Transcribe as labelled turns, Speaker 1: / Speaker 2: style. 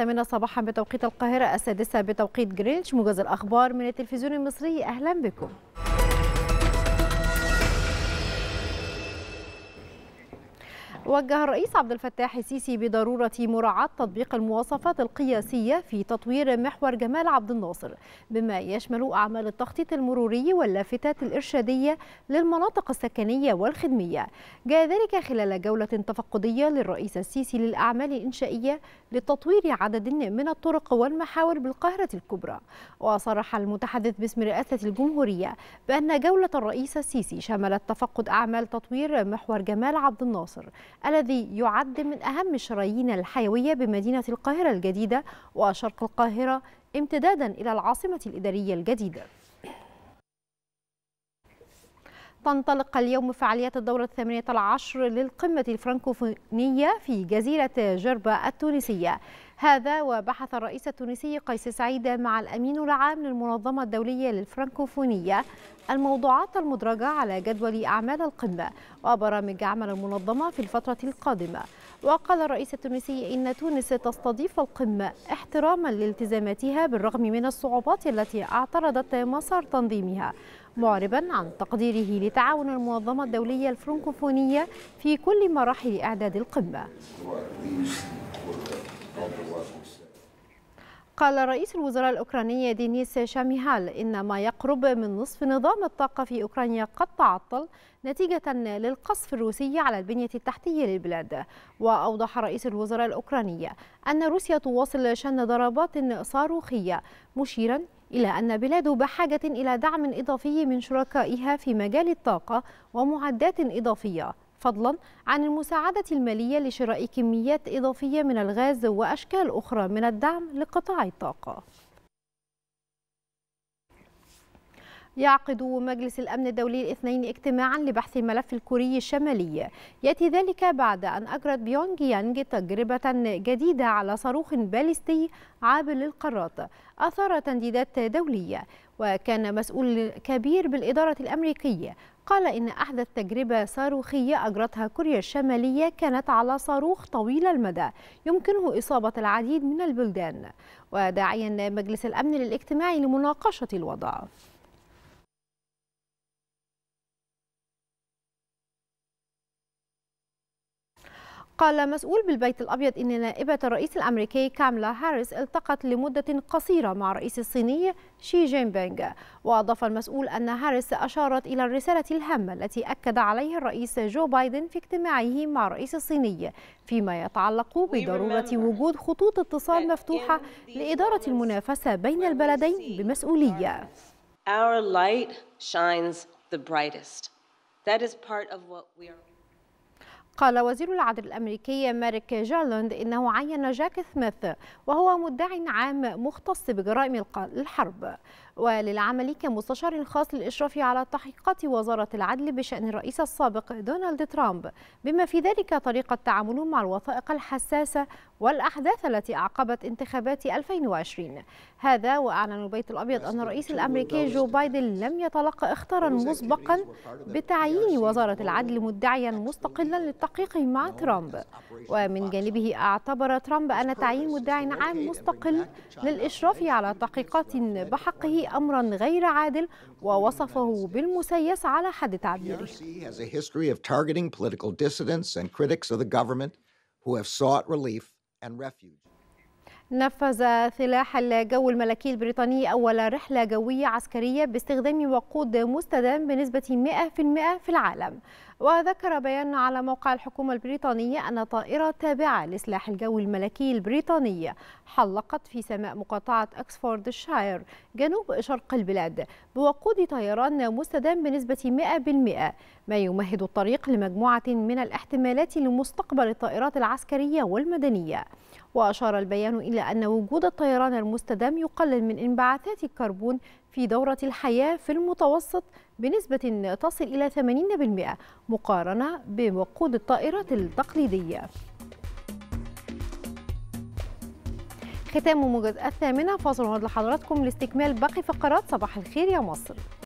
Speaker 1: الثامنة صباحا بتوقيت القاهرة السادسة بتوقيت جرينتش. موجز الأخبار من التلفزيون المصري أهلا بكم. وجه الرئيس عبد الفتاح السيسي بضرورة مراعاة تطبيق المواصفات القياسية في تطوير محور جمال عبد الناصر بما يشمل أعمال التخطيط المروري واللافتات الإرشادية للمناطق السكنية والخدمية. جاء ذلك خلال جولة تفقدية للرئيس السيسي للأعمال الإنشائية لتطوير عدد من الطرق والمحاور بالقاهرة الكبرى. وصرح المتحدث باسم رئاسة الجمهورية بأن جولة الرئيس السيسي شملت تفقد أعمال تطوير محور جمال عبد الناصر. الذي يعد من أهم الشرايين الحيوية بمدينة القاهرة الجديدة وشرق القاهرة امتدادا إلى العاصمة الإدارية الجديدة. تنطلق اليوم فعاليات الدورة الثامنة عشر للقمة الفرنكوفونية في جزيرة جربة التونسية. هذا وبحث الرئيس التونسي قيس سعيد مع الأمين العام للمنظمة الدولية للفرنكوفونية. الموضوعات المدرجة على جدول أعمال القمة وبرامج عمل المنظمة في الفترة القادمة. وقال الرئيس التونسي إن تونس تستضيف القمة احتراما لالتزاماتها بالرغم من الصعوبات التي اعترضت مسار تنظيمها معربا عن تقديره لتعاون المنظمة الدولية الفرنكوفونية في كل مراحل إعداد القمة. قال رئيس الوزراء الأوكراني دينيس شاميهال إن ما يقرب من نصف نظام الطاقة في أوكرانيا قد تعطل نتيجة للقصف الروسي على البنية التحتية للبلاد. وأوضح رئيس الوزراء الأوكراني أن روسيا تواصل شن ضربات صاروخية مشيرا إلى أن بلاده بحاجة إلى دعم إضافي من شركائها في مجال الطاقة ومعدات إضافية. فضلا عن المساعدة المالية لشراء كميات إضافية من الغاز وأشكال أخرى من الدعم لقطاع الطاقة. يعقد مجلس الأمن الدولي الاثنين اجتماعا لبحث الملف الكوري الشمالي. يأتي ذلك بعد أن أجرت بيونغ يانغ تجربة جديدة على صاروخ باليستي عابر للقارات أثار تنديدات دولية وكان مسؤول كبير بالإدارة الأمريكية قال إن أحدث تجربة صاروخية أجرتها كوريا الشمالية كانت على صاروخ طويل المدى يمكنه إصابة العديد من البلدان. وداعيا مجلس الأمن للاجتماع لمناقشة الوضع. قال مسؤول بالبيت الأبيض إن نائبة الرئيس الأمريكي كاملا هاريس التقت لمدة قصيرة مع الرئيس الصيني شي جين بينغ وأضاف المسؤول أن هاريس أشارت إلى الرسالة الهامة التي أكد عليها الرئيس جو بايدن في اجتماعه مع الرئيس الصيني فيما يتعلق بضرورة وجود خطوط اتصال مفتوحة لإدارة المنافسة بين البلدين بمسؤولية.
Speaker 2: Our light shines the brightest. That is part of what we are
Speaker 1: قال وزير العدل الأمريكي مارك جارلاند إنه عين جاك سميث وهو مدع عام مختص بجرائم الحرب. وللعمل كمستشار خاص للإشراف على تحقيقات وزارة العدل بشأن الرئيس السابق دونالد ترامب. بما في ذلك طريقة تعامله مع الوثائق الحساسة والأحداث التي أعقبت انتخابات 2020 هذا وأعلن البيت الأبيض أن الرئيس الأمريكي جو بايدن لم يتلقى اختارا مسبقا بتعيين وزارة العدل مدعيا مستقلا للتحقيق مع ترامب. ومن جانبه اعتبر ترامب أن تعيين مدع عام مستقل للإشراف على تحقيقات بحقه أمرا غير عادل ووصفه بالمسيس على حد تعبيره نفذ سلاح الجو الملكي البريطاني أول رحلة جوية عسكرية باستخدام وقود مستدام بنسبة 100% في العالم. وذكر بيان على موقع الحكومة البريطانية أن طائرة تابعة لسلاح الجو الملكي البريطاني حلقت في سماء مقاطعة أكسفوردشاير جنوب شرق البلاد بوقود طيران مستدام بنسبة 100% ما يمهد الطريق لمجموعة من الاحتمالات لمستقبل الطائرات العسكرية والمدنية. وأشار البيان إلى أن وجود الطيران المستدام يقلل من انبعاثات الكربون في دورة الحياة في المتوسط بنسبة تصل إلى 80% مقارنة بوقود الطائرات التقليدية. ختام موجز الثامنة فاصل لحضراتكم لاستكمال باقي فقرات صباح الخير يا مصر.